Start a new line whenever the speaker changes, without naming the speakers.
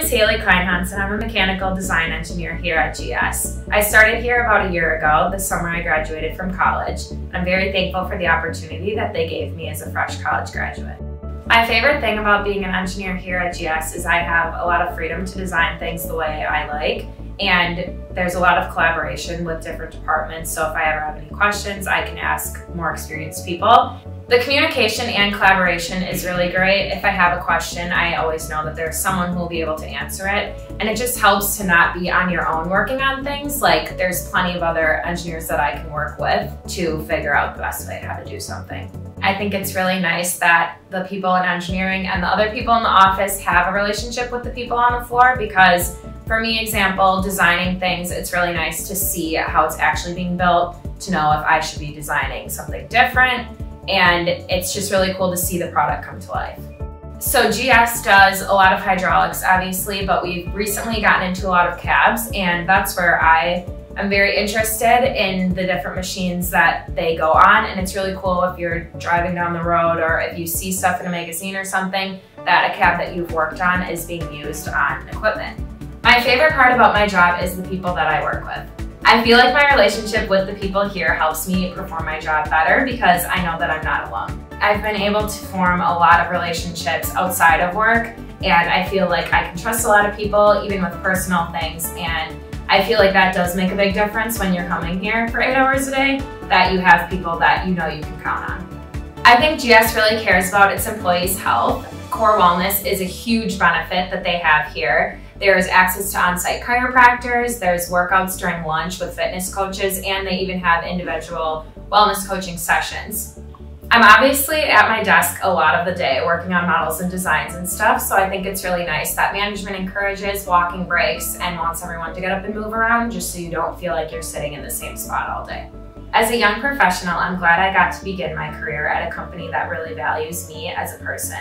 is Haley Kleinhans and I'm a mechanical design engineer here at GS. I started here about a year ago, the summer I graduated from college. I'm very thankful for the opportunity that they gave me as a fresh college graduate. My favorite thing about being an engineer here at GS is I have a lot of freedom to design things the way I like and there's a lot of collaboration with different departments so if I ever have any questions I can ask more experienced people. The communication and collaboration is really great. If I have a question, I always know that there's someone who will be able to answer it. And it just helps to not be on your own working on things. Like there's plenty of other engineers that I can work with to figure out the best way how to do something. I think it's really nice that the people in engineering and the other people in the office have a relationship with the people on the floor because for me, example, designing things, it's really nice to see how it's actually being built, to know if I should be designing something different, and it's just really cool to see the product come to life. So GS does a lot of hydraulics, obviously, but we've recently gotten into a lot of cabs, and that's where I am very interested in the different machines that they go on, and it's really cool if you're driving down the road or if you see stuff in a magazine or something, that a cab that you've worked on is being used on equipment. My favorite part about my job is the people that I work with. I feel like my relationship with the people here helps me perform my job better because I know that I'm not alone. I've been able to form a lot of relationships outside of work and I feel like I can trust a lot of people even with personal things and I feel like that does make a big difference when you're coming here for eight hours a day that you have people that you know you can count on. I think GS really cares about its employees' health. COR Wellness is a huge benefit that they have here there's access to on-site chiropractors, there's workouts during lunch with fitness coaches, and they even have individual wellness coaching sessions. I'm obviously at my desk a lot of the day working on models and designs and stuff, so I think it's really nice that management encourages walking breaks and wants everyone to get up and move around just so you don't feel like you're sitting in the same spot all day. As a young professional, I'm glad I got to begin my career at a company that really values me as a person.